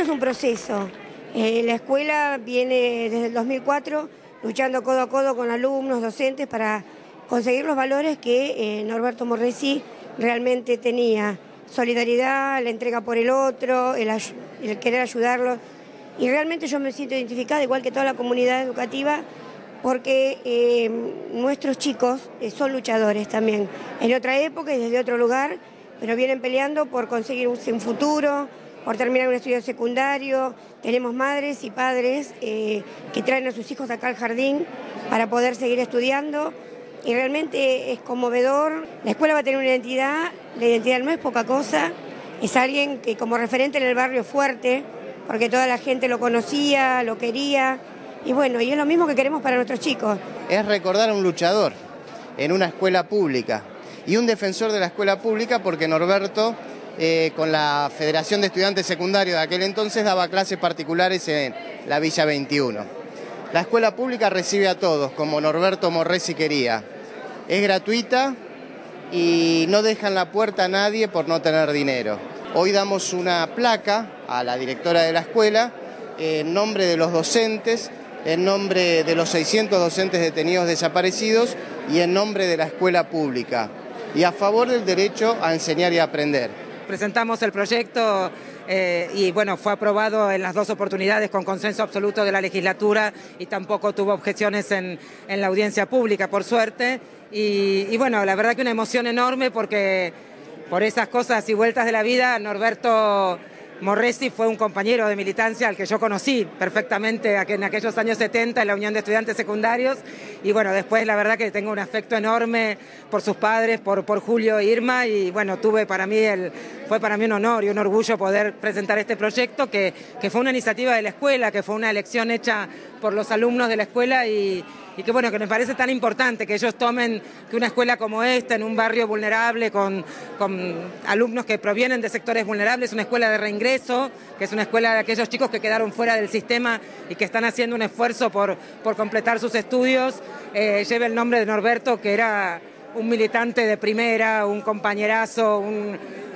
un proceso. Eh, la escuela viene desde el 2004 luchando codo a codo con alumnos, docentes para conseguir los valores que eh, Norberto Morresi realmente tenía. Solidaridad, la entrega por el otro, el, querer ayudarlo. Y realmente yo me siento identificada, igual que toda la comunidad educativa, porque eh, nuestros chicos son luchadores también, en otra época y desde otro lugar, pero vienen peleando por conseguir un futuro, por terminar un estudio secundario. Tenemos madres y padres eh, que traen a sus hijos acá al jardín para poder seguir estudiando. Y realmente es conmovedor. La escuela va a tener una identidad, la identidad no es poca cosa, es alguien que como referente en el barrio fuerte, porque toda la gente lo conocía, lo quería. Y bueno, y es lo mismo que queremos para nuestros chicos. Es recordar a un luchador en una escuela pública y un defensor de la escuela pública porque Norberto eh, con la Federación de Estudiantes Secundarios de aquel entonces daba clases particulares en la Villa 21. La escuela pública recibe a todos, como Norberto Morresi quería. Es gratuita y no dejan la puerta a nadie por no tener dinero. Hoy damos una placa a la directora de la escuela en nombre de los docentes, en nombre de los 600 docentes detenidos desaparecidos y en nombre de la escuela pública y a favor del derecho a enseñar y aprender presentamos el proyecto eh, y bueno, fue aprobado en las dos oportunidades con consenso absoluto de la legislatura y tampoco tuvo objeciones en, la audiencia pública, por suerte. y, bueno, la verdad que una emoción enorme porque por esas cosas y vueltas de la vida, Norberto Morresi fue un compañero de militancia al que yo conocí perfectamente en aquellos años 70 en la Unión de Estudiantes Secundarios. Y bueno, después la verdad que tengo un afecto enorme por sus padres, por, por Julio e Irma. Y bueno, tuve para mí el, fue para mí un honor y un orgullo poder presentar este proyecto que, que fue una iniciativa de la escuela, que fue una elección hecha por los alumnos de la escuela y, y que bueno, que me parece tan importante que ellos tomen que una escuela como esta, en un barrio vulnerable, con, alumnos que provienen de sectores vulnerables, una escuela de reingreso, que es una escuela de aquellos chicos que quedaron fuera del sistema y que están haciendo un esfuerzo por, por completar sus estudios, eh, lleve el nombre de Norberto, que era un militante de primera, un compañerazo,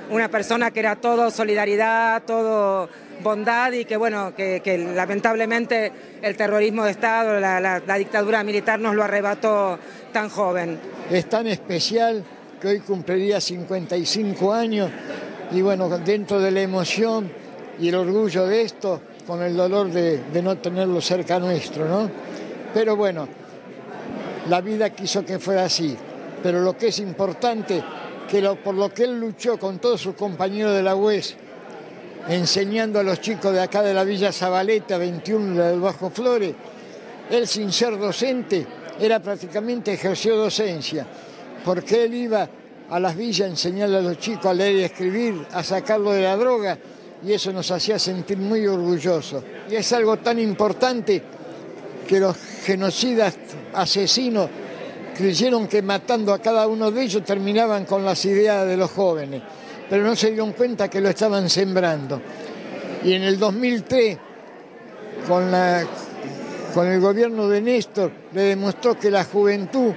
una persona que era todo solidaridad, todo bondad y que bueno, que, lamentablemente el terrorismo de Estado, la, dictadura militar nos lo arrebató tan joven. Es tan especial que hoy cumpliría 55 años y bueno, dentro de la emoción y el orgullo de esto, con el dolor de, no tenerlo cerca nuestro, ¿no? Pero bueno, la vida quiso que fuera así, pero lo que es importante, que por lo que él luchó con todos sus compañeros de la UES, enseñando a los chicos de acá de la Villa Zabaleta, 21 del Bajo Flores. Él sin ser docente era prácticamente ejerció docencia, porque él iba a las villas a enseñarle a los chicos a leer y escribir, a sacarlo de la droga, y eso nos hacía sentir muy orgullosos. Y es algo tan importante que los genocidas asesinos creyeron que matando a cada uno de ellos terminaban con las ideas de los jóvenes pero no se dieron cuenta que lo estaban sembrando. Y en el 2003, con, el gobierno de Néstor, le demostró que la juventud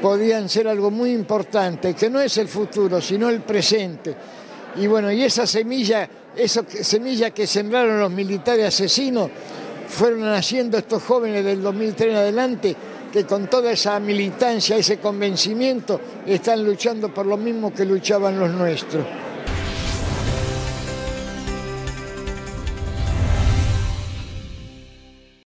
podían ser algo muy importante, que no es el futuro, sino el presente. Y bueno, y esa semilla, esa semilla que sembraron los militares asesinos, fueron naciendo estos jóvenes del 2003 en adelante que con toda esa militancia, ese convencimiento, están luchando por lo mismo que luchaban los nuestros.